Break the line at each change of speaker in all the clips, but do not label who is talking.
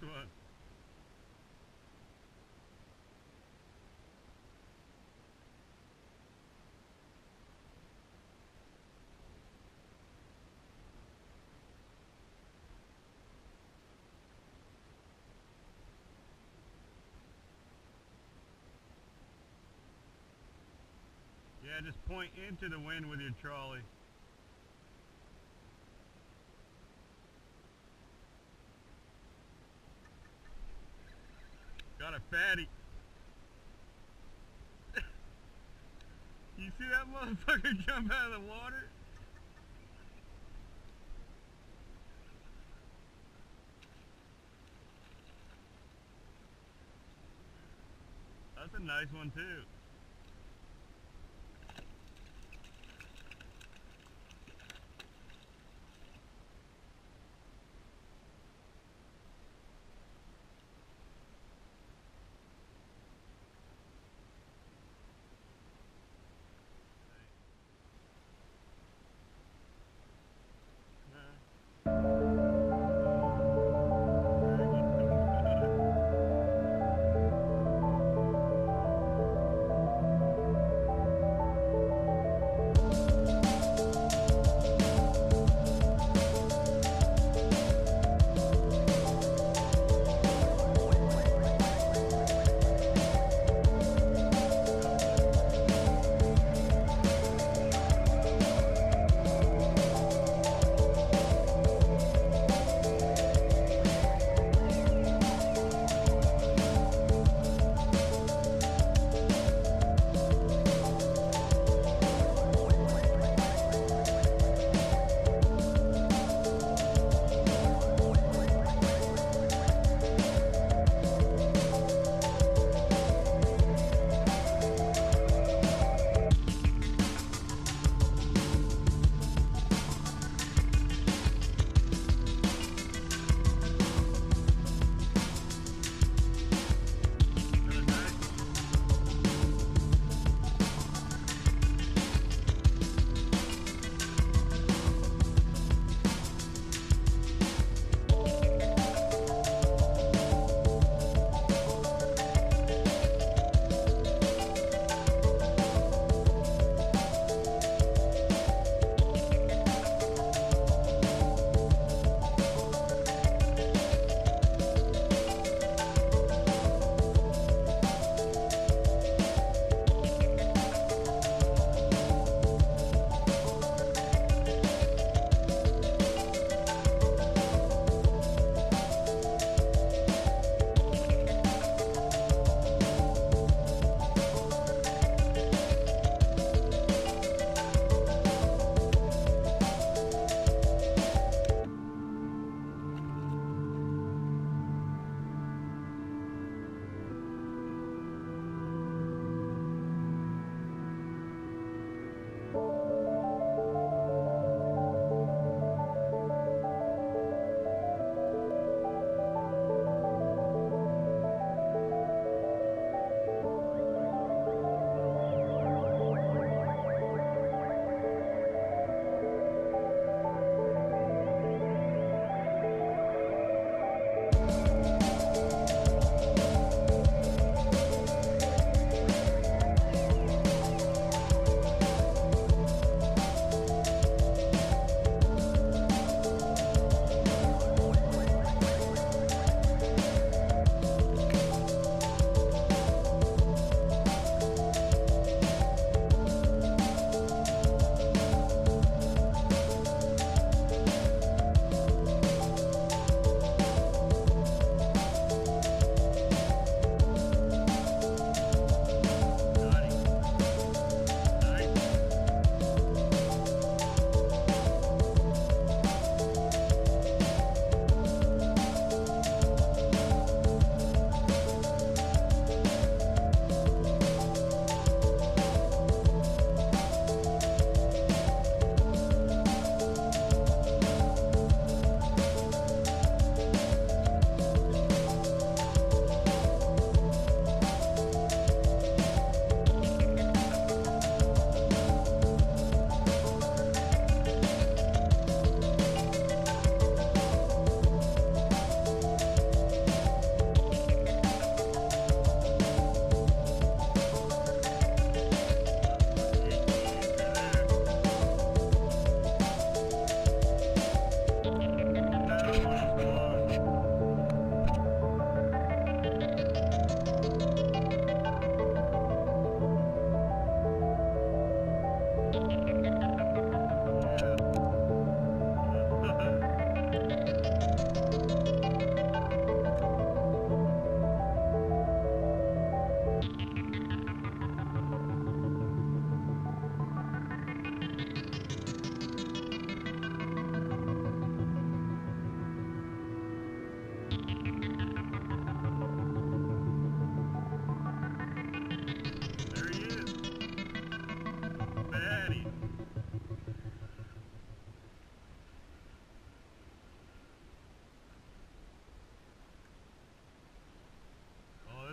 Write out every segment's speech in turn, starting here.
nice one. Yeah, just point into the wind with your trolley. Got a fatty. you see that motherfucker jump out of the water? That's a nice one too.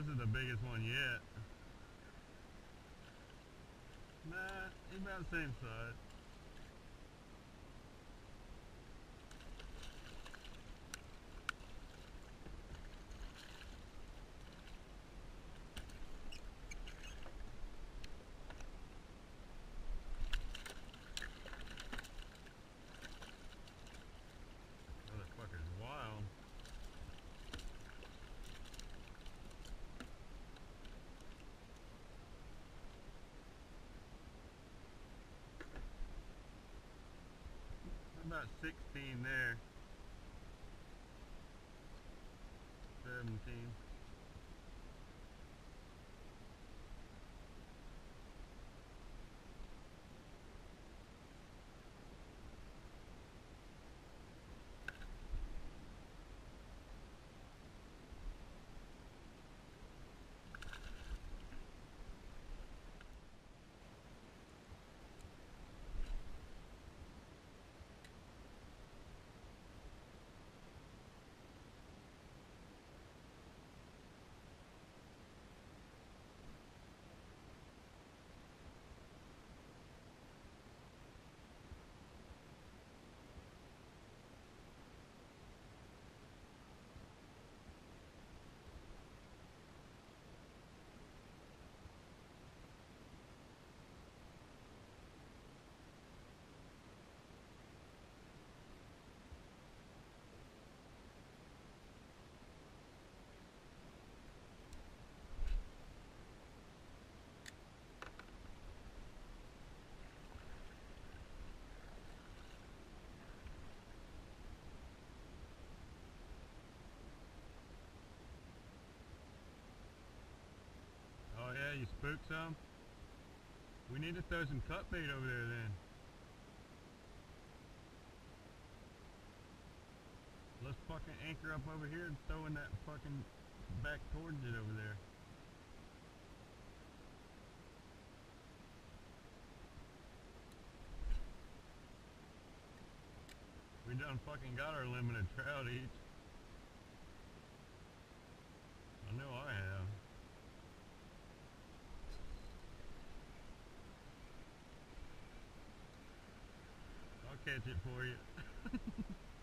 This is the biggest one yet. Nah, about the same size. About 16 there. 17. Yeah, some? We need to throw some cut bait over there then. Let's fucking anchor up over here and throw in that fucking back towards it over there. We done fucking got our limited trout each. Catch it for you.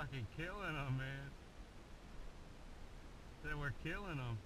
Fucking killing them, man. Said we're killing them.